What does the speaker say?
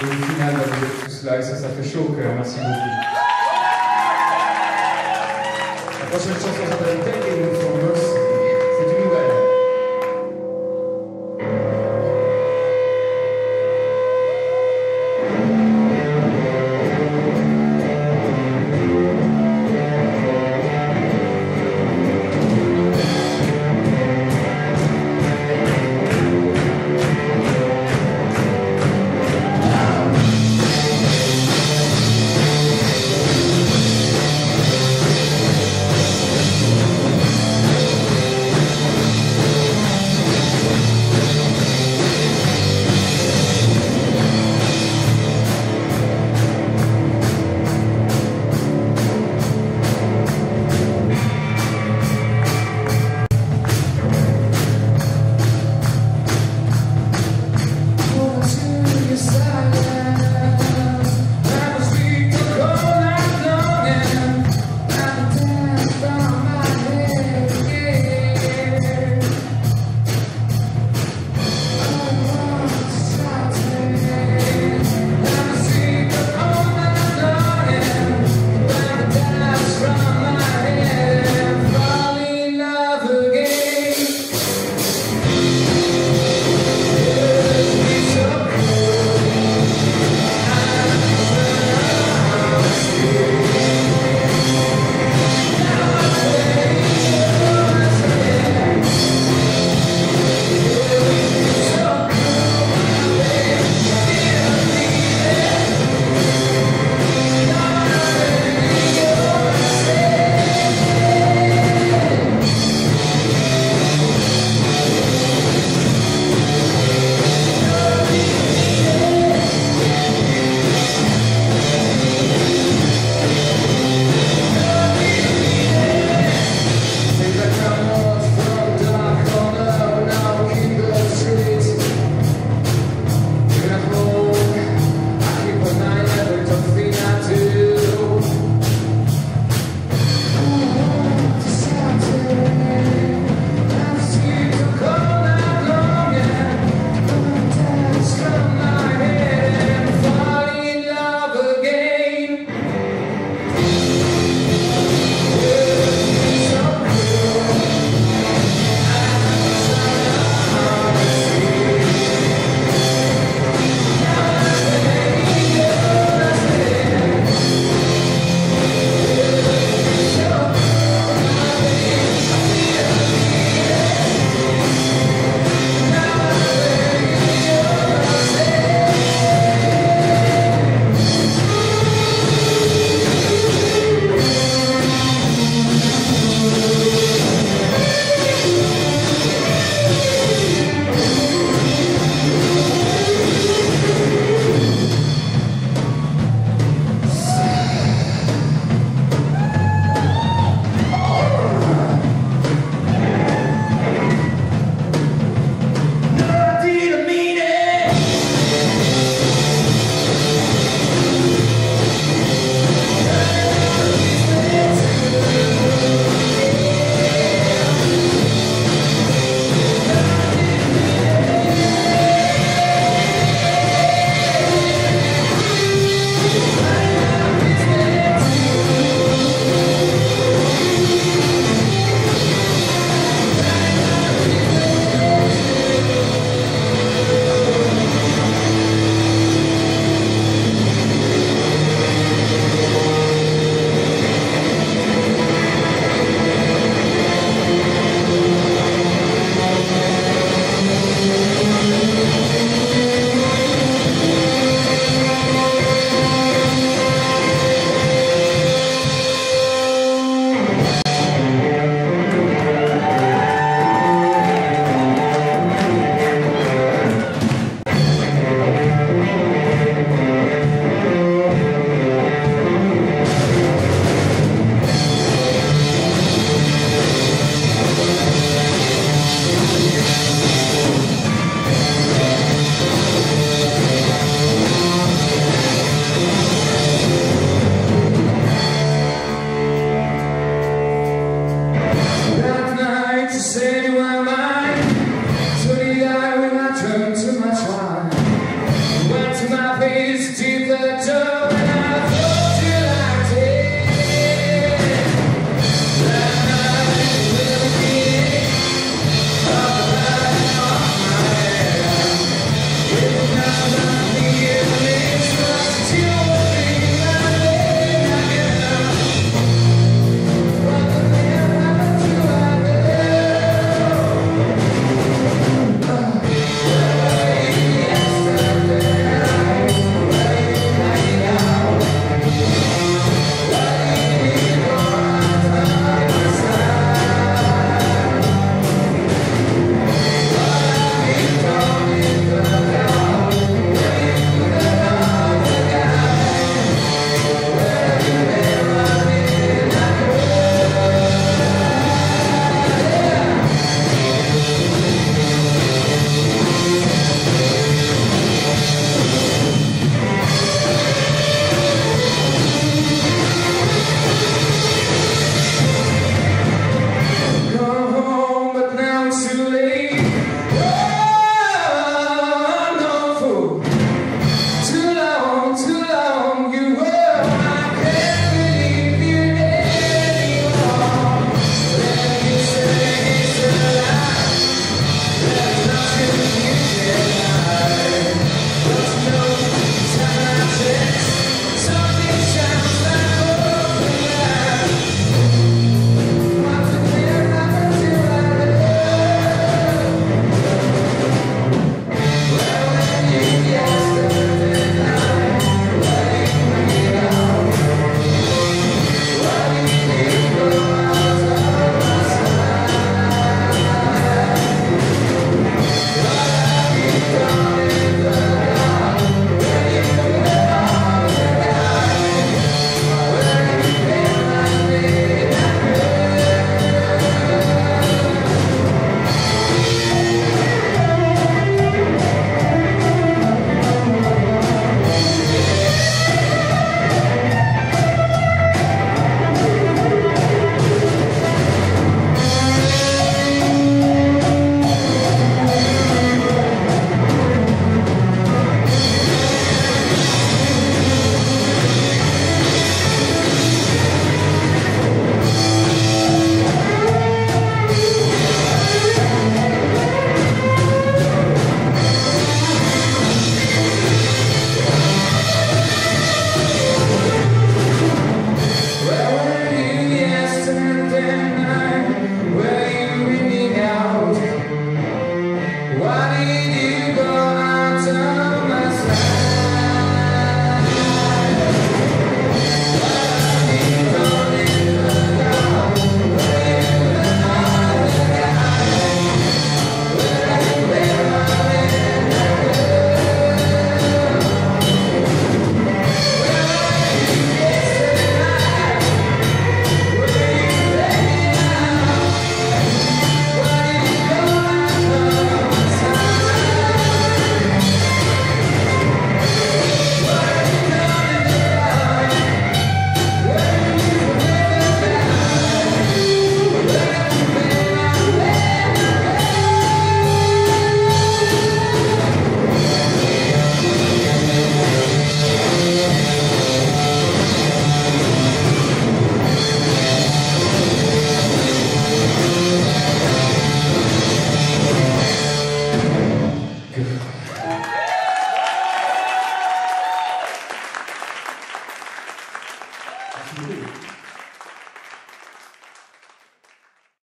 Et au final, vous êtes tous là et ça, ça fait chaud au cœur. Merci beaucoup. La prochaine chanson s'appelle Taking